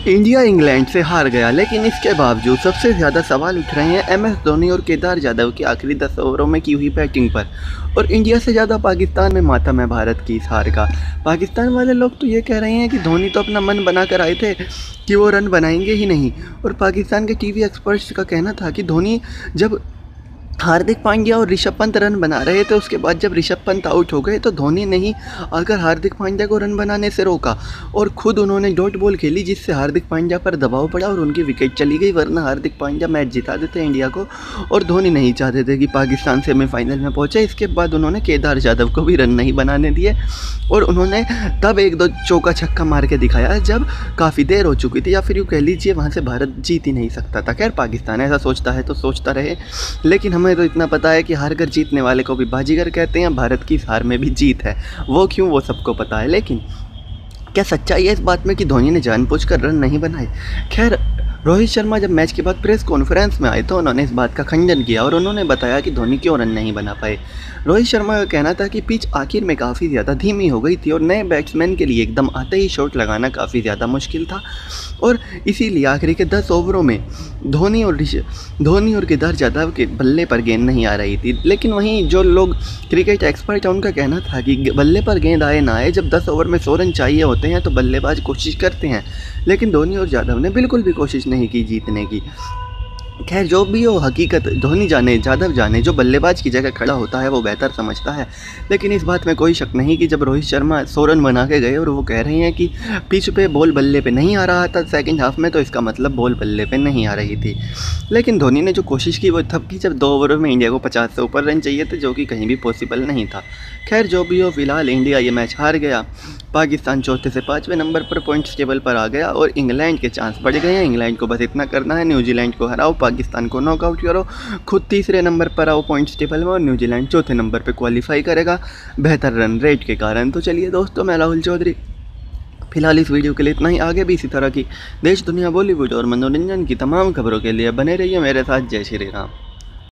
India England से हार गया, लेकिन इसके बावजूद सबसे ज़्यादा सवाल उठ रहे हैं एम एस धोनी और केदार जाधव की आखिरी दस ओवरों में की हुई बैटिंग पर। और इंडिया से ज़्यादा पाकिस्तान में मातम है भारत की इस हार का। पाकिस्तान वाले लोग तो ये कह रहे हैं कि धोनी तो अपना मन बना कर आए थे कि वो रन बनाएँगे ही नहीं। और पाकिस्तान के टीवी एक्सपर्ट्स का कहना था कि धोनी जब हार्दिक पांड्या और ऋषभ पंत रन बना रहे थे, उसके बाद जब ऋषभ पंत आउट हो गए तो धोनी ने ही आकर हार्दिक पांड्या को रन बनाने से रोका और खुद उन्होंने डॉट बॉल खेली जिससे हार्दिक पांड्या पर दबाव पड़ा और उनकी विकेट चली गई, वरना हार्दिक पांड्या मैच जिता देते इंडिया को और धोनी नहीं चाहते थे कि पाकिस्तान सेमीफाइनल में पहुँचे। इसके बाद उन्होंने केदार जाधव को भी रन नहीं बनाने दिए और उन्होंने तब एक दो चौका छक्का मार के दिखाया जब काफ़ी देर हो चुकी थी, या फिर यूँ कह लीजिए वहाँ से भारत जीत ही नहीं सकता था। खैर, पाकिस्तान ऐसा सोचता है तो सोचता रहे, लेकिन हमें तो इतना पता है कि हार कर जीतने वाले को भी बाजीगर कहते हैं, भारत की हार में भी जीत है। वो क्यों, वो सबको पता है। लेकिन क्या सच्चाई है इस बात में कि धोनी ने जानबूझकर रन नहीं बनाए? खैर रोहित शर्मा जब मैच के बाद प्रेस कॉन्फ्रेंस में आए तो उन्होंने इस बात का खंडन किया और उन्होंने बताया कि धोनी क्यों रन नहीं बना पाए। रोहित शर्मा का कहना था कि पिच आखिर में काफ़ी ज़्यादा धीमी हो गई थी और नए बैट्समैन के लिए एकदम आते ही शॉट लगाना काफ़ी ज़्यादा मुश्किल था। और इसीलिए आखिरी के दस ओवरों में धोनी और धोनी और केदार जाधव के बल्ले पर गेंद नहीं आ रही थी। लेकिन वहीं जो लोग क्रिकेट एक्सपर्ट हैं, उनका कहना था कि बल्ले पर गेंद आए, ना आए, जब दस ओवर में सौ रन चाहिए होते हैं तो बल्लेबाज कोशिश करते हैं। लेकिन धोनी और जाधव ने बिल्कुल भी कोशिश नहीं की जीतने की। खैर, जो भी हो, हकीकत, धोनी जाने जादव जाने, जो बल्लेबाज की जगह खड़ा होता है, वो बेहतर समझता है। लेकिन इस बात में कोई शक नहीं कि जब रोहित शर्मा सौ रन बना के गए और वो कह रहे हैं कि पिच पे बॉल बल्ले पे नहीं आ रहा था सेकंड हाफ़ में तो इसका मतलब बॉल बल्ले पे नहीं आ रही थी। लेकिन धोनी ने जो कोशिश की, वो तब की जब दो ओवरों में इंडिया को पचास से ऊपर रन चाहिए थे, जो कि कहीं भी पॉसिबल नहीं था। खैर, जो भी हो, फ़िलहाल इंडिया ये मैच हार गया। पाकिस्तान चौथे से पाँचवें नंबर पर पॉइंट्स टेबल पर आ गया और इंग्लैंड के चांस बढ़ गए हैं। इंग्लैंड को बस इतना करना है, न्यूजीलैंड को हराओ पाकिस्तान को नॉकआउट करो। खुद तीसरे नंबर पर आओ पॉइंट्स टेबल में, और न्यूजीलैंड चौथे नंबर पर क्वालिफाई करेगा। बेहतर रन रेट के कारण तो चलिए दोस्तों, मैं राहुल चौधरी। फ़िलहाल इस वीडियो के लिए इतना ही। आगे भी इसी तरह की देश, दुनिया बॉलीवुड और मनोरंजन की तमाम खबरों के लिए बने रहिए मेरे साथ। जय श्री राम।